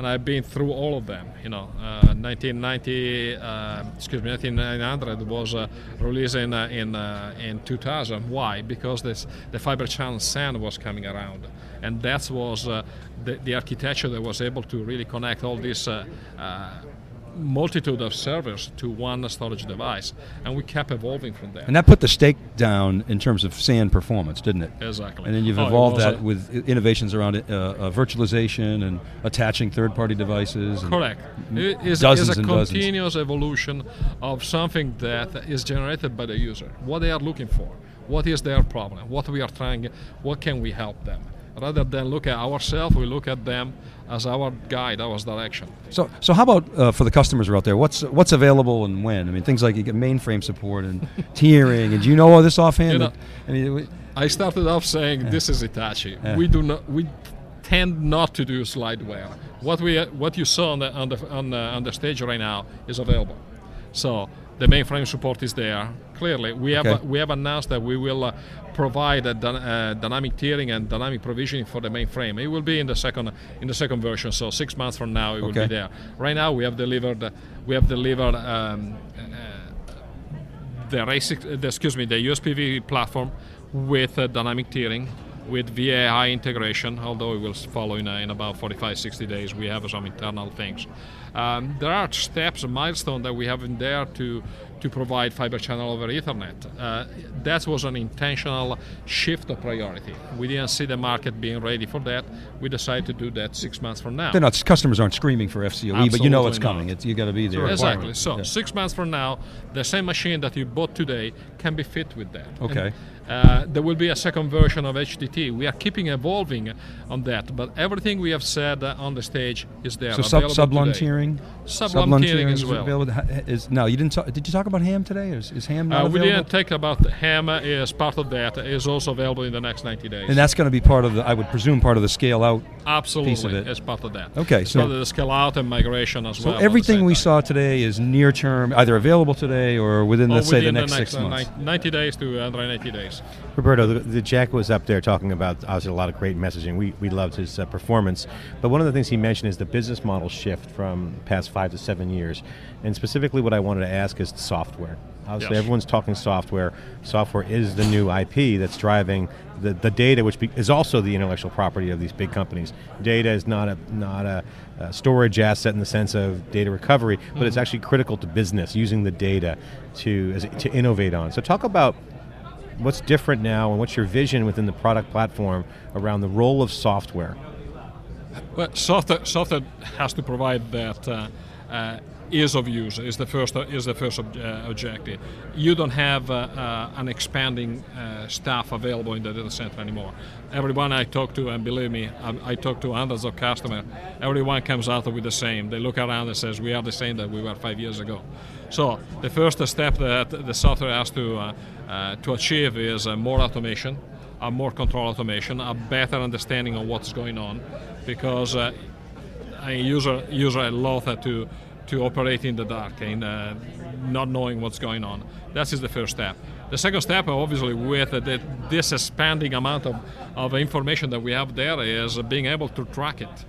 and I've been through all of them. You know, uh, 1990, uh, excuse me, 1900 was uh, released in uh, in, uh, in 2000. Why? Because this the fiber channel SAN was coming around, and that was uh, the, the architecture that was able to really connect all these multitude of servers to one storage device, and we kept evolving from there. And that put the stake down in terms of SAN performance, didn't it? Exactly. And then you've Oh, evolved was that with innovations around uh, uh, virtualization and attaching third-party devices. Correct. It is, dozens is a and dozens. continuous evolution of something that is generated by the user. What they are looking for, what is their problem, what we are trying, what can we help them. Rather than look at ourselves, we look at them as our guide, our direction. So, so how about uh, for the customers who are out there? What's what's available and when? I mean, things like you get mainframe support and tiering. And do you know all this offhand? You know- I mean, we- I started off saying this is Hitachi. Yeah. We do not. We tend not to do slideware. What we what you saw on the on the on the, on the stage right now is available. So the mainframe support is there. Clearly, we have Okay. we have announced that we will uh, provide a uh, dynamic tiering and dynamic provisioning for the mainframe. It will be in the second in the second version. So six months from now, it will be there. Right now, we have delivered uh, we have delivered. Um, uh, the excuse me, the USPV platform with uh, dynamic tiering, with VAI integration, although it will follow in, uh, in about 45, 60 days. We have some internal things. Um, there are steps, a milestone that we have in there to to provide fiber channel over Ethernet. Uh, that was an intentional shift of priority. We didn't see the market being ready for that. We decided to do that six months from now. they're not customers aren't screaming for FCOE, but you know Absolutely it's coming. It's, you got to be there. Exactly. So Yeah. six months from now, the same machine that you bought today can be fit with that. Okay. And, uh, there will be a second version of HDT. We are keeping evolving on that, but everything we have said uh, on the stage is there. So sub, available sub-LUN today. tiering, sub-LUN sub-LUN as is well. available. Is no, you didn't. Talk, did you talk about HAM today? Is, is HAM not Uh, we available? didn't take about HAM uh, is part of that is also available in the next 90 days. and that's going to be part of the. I would presume part of the scale out. Absolutely, piece of it. as part of that. Okay, so so- the scale out and migration as So well. at the everything we time. saw today is near term, either available today or within, Or let's say, the within next, six uh, months. 90 days to 180 days. Roberto, the, the Jack was up there talking about obviously a lot of great messaging. We, we loved his uh, performance, but one of the things he mentioned is the business model shift from past five to seven years, and specifically what I wanted to ask is software. Obviously, Yes. everyone's talking software. Software is the new IP that's driving the, the data, which be, is also the intellectual property of these big companies. Data is not a not a, uh storage asset in the sense of data recovery, but it's actually critical to business using the data to as, to innovate on. So talk about what's different now and what's your vision within the product platform around the role of software Well, software, software has to provide that uh, uh, ease of use is the first is the first ob- objective. You don't have uh, uh, an expanding uh, staff available in the data center anymore. Everyone I talk to, and believe me, I, I talk to hundreds of customers. Everyone comes out with the same. They look around and says, "We are the same that we were five years ago." So the first step that the software has to to achieve is more automation a more control automation, a better understanding of what's going on, because uh, a user user loath to to operate in the dark and uh, not knowing what's going on. That is the first step. The second step, obviously, with the, this expanding amount of, of information that we have there, is being able to track it.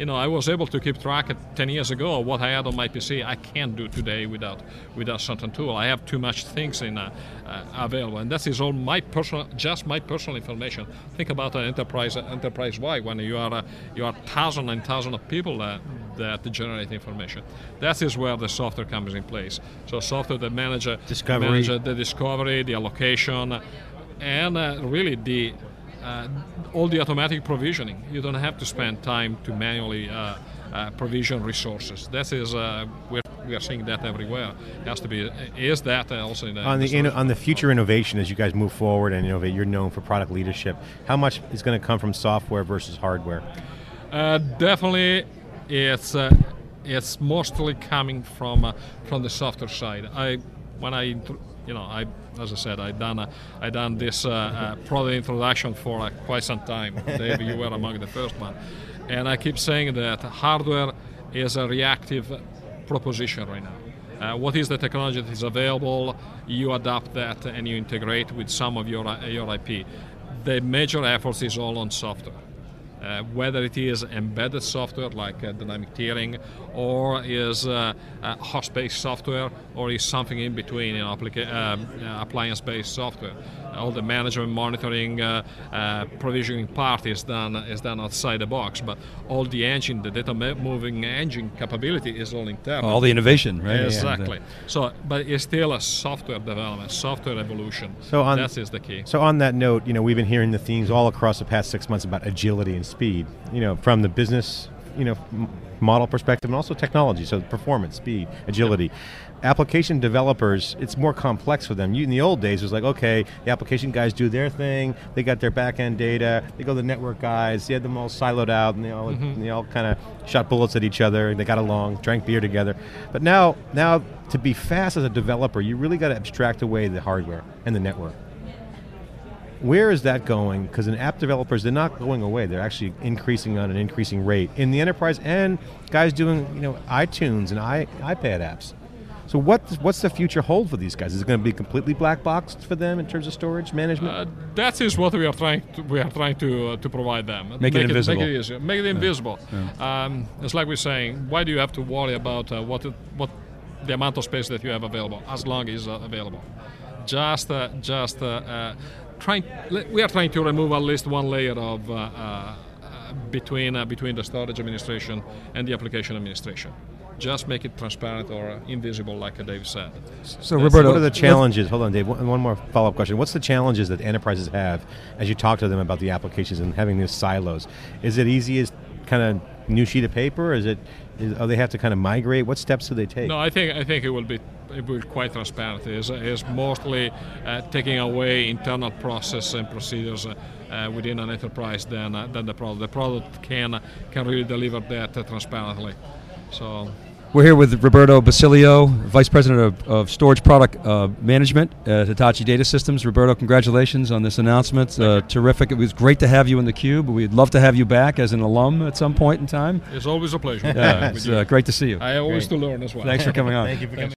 You know, I was able to keep track at 10 years ago what I had on my PC. I can't do today without without certain tool. I have too much things in uh, uh, available, and that is all my personal, just my personal information. Think about an enterprise enterprise wide when you are uh, you are thousand and thousand of people uh, that generate information. That is where the software comes in place. So software that manage uh, Discovery. the discovery, the allocation, and uh, really the uh, all the automatic provisioning. You don't have to spend time to manually uh, uh, provision resources. That is, uh, we're, we are seeing that everywhere. It has to be. Is that also in the on the inno- on the future innovation as you guys move forward and innovate? You're known for product leadership. How much is going to come from software versus hardware? Uh, definitely, it's uh, it's mostly coming from uh, from the software side. I when I you know I as I said I done uh, I done this uh, uh, product introduction for quite some time. Dave, you were among the first one, and I keep saying that hardware is a reactive proposition right now. Uh, what is the technology that is available? You adapt that and you integrate with some of your your IP. The major efforts is all on software. Uh, whether it is embedded software like uh, dynamic tiering, or is uh, uh, host-based software, or is something in between, you know, applica- um, uh, appliance-based software. All the management, monitoring, uh, uh, provisioning part is done is done outside the box, but all the engine, the data mo- moving engine capability is all internal. All the innovation, right? Exactly. So, but it's still a software development, software evolution. So on- that is the key. So on that note, you know, we've been hearing the themes all across the past six months about agility and speed. You know, from the business, you know, model perspective, and also technology. So performance, speed, agility. Application developers, it's more complex for them. You, in the old days, it was like, okay, the application guys do their thing. They got their back end data. They go to the network guys. They had them all siloed out, and they all mm-hmm. they all kind of shot bullets at each other. They got along, drank beer together. But now, now to be fast as a developer, you really got to abstract away the hardware and the network where is that going? Because in app developers, they're not going away. They're actually increasing on an increasing rate in the enterprise, and guys doing you know iTunes and i iPad apps. So what what's the future hold for these guys? Is it going to be completely black boxed for them in terms of storage management? Uh, that is what we are trying to, we are trying to uh, to provide them. Make it invisible. Make it easier. Make it invisible. Um, it's like we're saying. Why do you have to worry about uh, what it, what the amount of space that you have available as long as uh, available? Just uh, just uh, uh, trying. We are trying to remove at least one layer of. Uh, uh, between uh, between the storage administration and the application administration, just make it transparent or uh, invisible, like uh, Dave said. So, Roberto, what are the challenges? Hold on, Dave. One, one more follow up question. What's the challenges that enterprises have as you talk to them about the applications and having these silos? Is it easy as kind of new sheet of paper? Is it? Is, oh, they have to kind of migrate. What steps do they take? No, I think I think it will be it will be quite transparent. It's, it's mostly uh, taking away internal process and procedures uh, uh, within an enterprise than uh, than the product. The product can can really deliver that uh, transparently. So We're here with Roberto Basilio, Vice President of, of Storage Product uh, Management at Hitachi Data Systems. Roberto, congratulations on this announcement. Uh, terrific. It was great to have you in the Cube. We'd love to have you back as an alum at some point in time. it's always a pleasure. Yeah, it's uh, great to see you. I always Great. to learn as well. Thanks for coming on. Thank you for coming.